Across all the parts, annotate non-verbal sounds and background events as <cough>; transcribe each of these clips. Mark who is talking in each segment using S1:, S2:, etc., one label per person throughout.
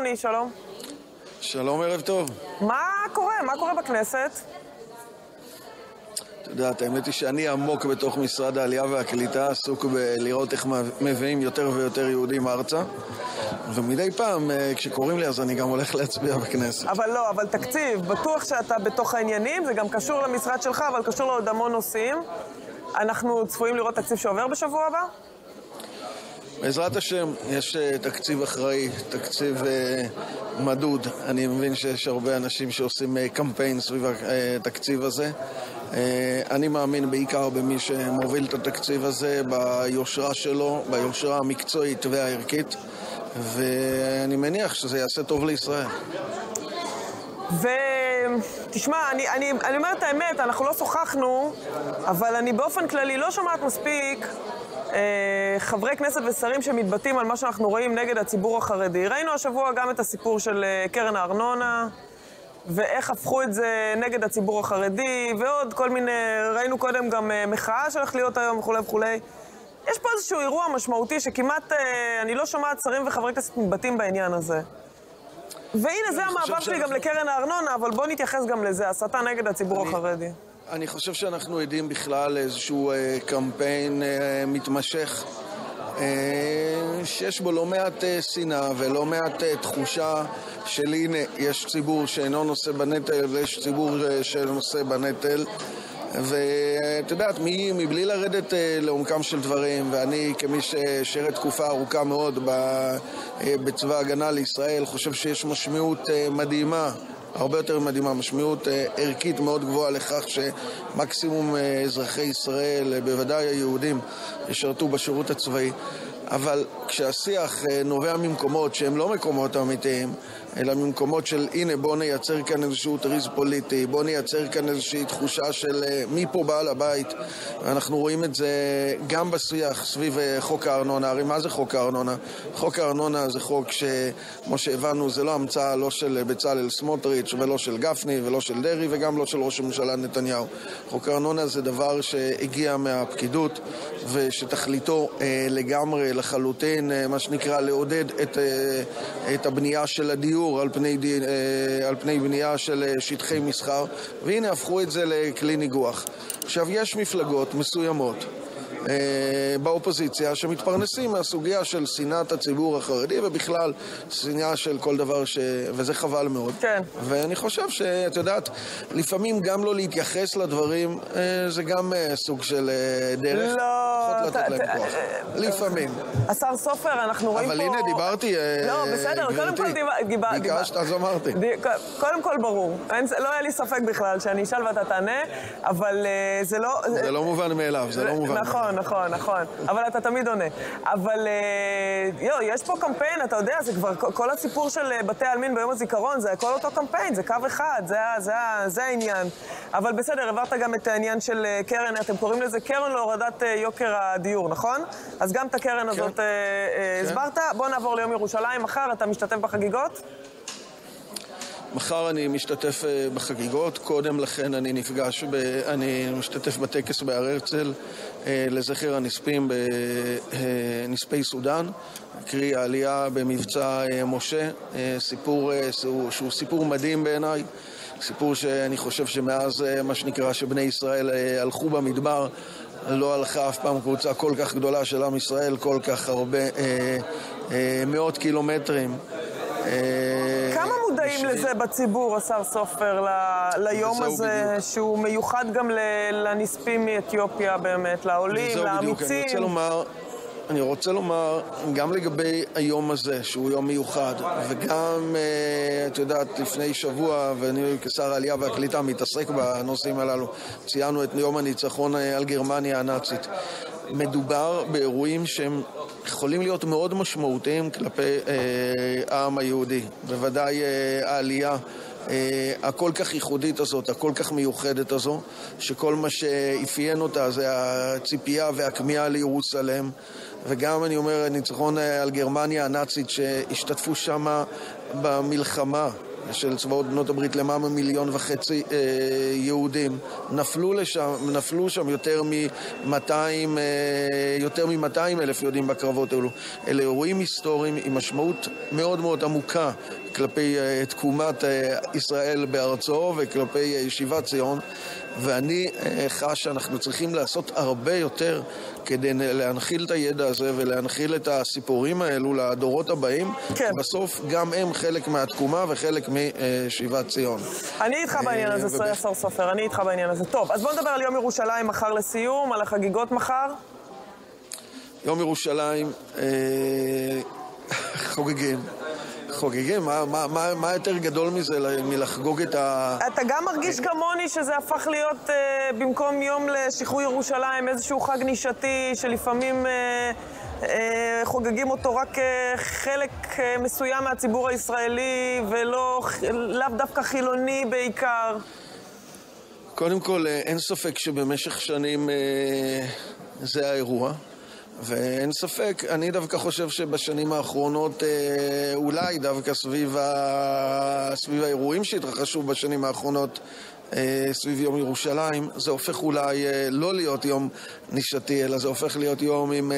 S1: אדוני, שלום.
S2: שלום, ערב טוב.
S1: מה קורה? מה קורה בכנסת?
S2: את יודעת, האמת היא שאני עמוק בתוך משרד העלייה והקליטה, עסוק בלראות איך מביאים יותר ויותר יהודים ארצה. ומדי פעם, אה, כשקוראים לי, אז אני גם הולך להצביע בכנסת.
S1: אבל לא, אבל תקציב, בטוח שאתה בתוך העניינים, זה גם קשור למשרד שלך, אבל קשור לעוד המון נושאים. אנחנו צפויים לראות תקציב שעובר בשבוע הבא?
S2: בעזרת השם, יש uh, תקציב אחראי, תקציב uh, מדוד. אני מבין שיש הרבה אנשים שעושים uh, קמפיין סביב התקציב הזה. אני מאמין בעיקר במי שמוביל את התקציב הזה, ביושרה שלו, ביושרה המקצועית והערכית, ואני מניח שזה יעשה טוב לישראל.
S1: ותשמע, אני, אני, אני אומרת את האמת, אנחנו לא שוחחנו, אבל אני באופן כללי לא שומעת מספיק אה, חברי כנסת ושרים שמתבטאים על מה שאנחנו רואים נגד הציבור החרדי. ראינו השבוע גם את הסיפור של אה, קרן הארנונה, ואיך הפכו את זה נגד הציבור החרדי, ועוד כל מיני, ראינו קודם גם אה, מחאה שהולכת להיות היום וכולי וכולי. יש פה איזשהו אירוע משמעותי שכמעט, אה, אני לא שומעת שרים וחברי כנסת מתבטאים בעניין הזה. והנה, זה המאבק שלי גם לקרן הארנונה, אבל בוא נתייחס גם לזה, הסתה נגד הציבור החרדי.
S2: אני חושב שאנחנו עדים בכלל לאיזשהו אה, קמפיין אה, מתמשך, אה, שיש בו לא מעט אה, שנאה ולא מעט תחושה של הנה, יש ציבור שאינו נושא בנטל ויש ציבור שנושא בנטל. ואת יודעת, מבלי לרדת לעומקם של דברים, ואני כמי ששירת תקופה ארוכה מאוד בצבא ההגנה לישראל, חושב שיש משמעות מדהימה הרבה יותר מדהימה, משמעות ערכית מאוד גבוהה לכך שמקסימום אזרחי ישראל, בוודאי היהודים, ישרתו בשירות הצבאי. אבל כשהשיח נובע ממקומות שהם לא מקומות אמיתיים, אלא ממקומות של הנה בוא נייצר כאן איזשהו טריז פוליטי, בוא נייצר כאן איזושהי תחושה של אה, מי פה בעל הבית. אנחנו רואים את זה גם בשיח סביב אה, חוק הארנונה. הרי מה זה חוק הארנונה? חוק הארנונה זה חוק שכמו שהבנו זה לא המצאה לא של בצלאל סמוטריץ' ולא של גפני ולא של דרעי וגם לא של ראש הממשלה נתניהו. חוק הארנונה זה דבר שהגיע מהפקידות ושתכליתו אה, לגמרי, לחלוטין, אה, מה שנקרא לעודד את, אה, את הבנייה של הדיור דיור על פני, אה, על פני בנייה של אה, שטחי מסחר, והנה הפכו את זה לכלי ניגוח. עכשיו, יש מפלגות מסוימות באופוזיציה שמתפרנסים מהסוגיה של שנאת הציבור החרדי ובכלל שנאה של כל דבר ש... וזה חבל מאוד.
S1: כן.
S2: ואני חושב שאת יודעת, לפעמים גם לא להתייחס לדברים אה, זה גם אה, סוג של דרך.
S1: לא.
S2: פחות לתת להם כוח. לפעמים.
S1: השר סופר, אנחנו רואים
S2: פה...
S1: אבל
S2: הנה, דיברתי,
S1: לא, בסדר, קודם כל דיברתי.
S2: ביקשת, אז אמרתי.
S1: קודם כל ברור. לא היה לי ספק בכלל שאני אשאל ואתה תענה, אבל זה לא...
S2: זה לא מובן מאליו, זה לא מובן.
S1: נכון, נכון, נכון. אבל אתה תמיד עונה. אבל אה, יו, יש פה קמפיין, אתה יודע, זה כבר כל הסיפור של אה, בתי העלמין ביום הזיכרון, זה הכל אותו קמפיין, זה קו אחד, זה, זה, זה העניין. אבל בסדר, העברת גם את העניין של אה, קרן, אתם קוראים לזה קרן להורדת יוקר הדיור, נכון? אז גם את הקרן כן. הזאת כן. הסברת. בוא נעבור ליום ירושלים. מחר אתה משתתף בחגיגות?
S2: מחר אני משתתף אה, בחגיגות, קודם לכן אני נפגש, ב, אני משתתף בטקס בהר הרצל אה, לזכר הנספים בנספי אה, סודאן, קרי העלייה במבצע משה, סיפור שהוא סיפור מדהים בעיניי, סיפור שאני חושב שמאז מה שנקרא שבני ישראל הלכו במדבר לא הלכה אף פעם קבוצה כל כך גדולה של עם ישראל, כל כך הרבה, אה, אה, מאות קילומטרים.
S1: אה, כמה מודעים לזה בציבור, השר סופר, ליום הזה, בדיוק. שהוא מיוחד גם לנספים מאתיופיה באמת, לעולים, לאמיצים?
S2: אני רוצה לומר... אני רוצה לומר, גם לגבי היום הזה, שהוא יום מיוחד, וגם, אה, את יודעת, לפני שבוע, ואני כשר העלייה והקליטה מתעסק בנושאים הללו, ציינו את יום הניצחון אה, על גרמניה הנאצית. מדובר באירועים שהם יכולים להיות מאוד משמעותיים כלפי אה, העם היהודי. בוודאי אה, העלייה אה, הכל כך ייחודית הזאת, הכל כך מיוחדת הזו, שכל מה שאפיין אותה זה הציפייה והכמיהה לירוסלם, וגם, אני אומר, ניצחון אה, על גרמניה הנאצית שהשתתפו שם במלחמה של צבאות בנות הברית למעלה מיליון וחצי אה, יהודים. נפלו, לשם, נפלו שם יותר מ-200 אה, מ-200 אלף יהודים בקרבות האלו. אלה אירועים היסטוריים עם משמעות מאוד מאוד עמוקה כלפי אה, תקומת אה, ישראל בארצו וכלפי אה, ישיבת ציון. ואני חש שאנחנו צריכים לעשות הרבה יותר כדי להנחיל את הידע הזה ולהנחיל את הסיפורים האלו לדורות הבאים.
S1: כן.
S2: בסוף גם הם חלק מהתקומה וחלק משיבת ציון.
S1: אני איתך בעניין הזה,
S2: ובש-
S1: השר סופר, אני איתך בעניין הזה. טוב, אז בוא נדבר על יום ירושלים מחר לסיום, על החגיגות מחר.
S2: יום ירושלים, אה, חוגגים. חוגגים, מה, מה, מה, מה יותר גדול מזה, מלחגוג את ה...
S1: אתה גם מרגיש כמוני שזה הפך להיות, אה, במקום יום לשחרור ירושלים, איזשהו חג נישתי שלפעמים אה, אה, חוגגים אותו רק חלק מסוים מהציבור הישראלי, ולא, לאו דווקא חילוני בעיקר.
S2: קודם כל, אין ספק שבמשך שנים אה, זה האירוע. ואין ספק, אני דווקא חושב שבשנים האחרונות, אה, אולי דווקא סביב, ה... סביב האירועים שהתרחשו בשנים האחרונות, אה, סביב יום ירושלים, זה הופך אולי אה, לא להיות יום נישתי, אלא זה הופך להיות יום עם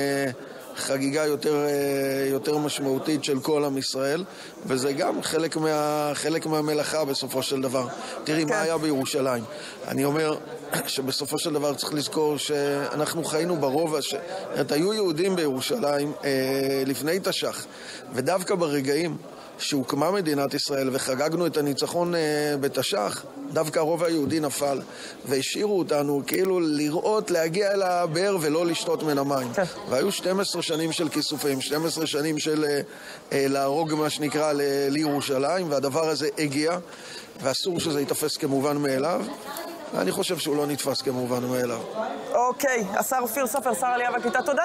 S2: חגיגה יותר, אה, יותר משמעותית של כל עם ישראל, וזה גם חלק, מה, חלק מהמלאכה בסופו של דבר. תראי,
S1: כן.
S2: מה היה בירושלים? אני אומר <clears throat> שבסופו של דבר צריך לזכור שאנחנו חיינו ברובע, ש... היו יהודים בירושלים אה, לפני תש"ח, ודווקא ברגעים שהוקמה מדינת ישראל וחגגנו את הניצחון אה, בתש"ח, דווקא הרובע היהודי נפל, והשאירו אותנו כאילו לראות, להגיע אל הבאר ולא לשתות מן המים.
S1: כן.
S2: והיו 12 שנים של כיסופים, 12 שנים של אה, אה, להרוג מה שנקרא ל- לירושלים, והדבר הזה הגיע, ואסור שזה ייתפס כמובן מאליו. ואני חושב שהוא לא נתפס כמובן מאליו.
S1: אוקיי, השר אופיר סופר, שר העלייה והקליטה, תודה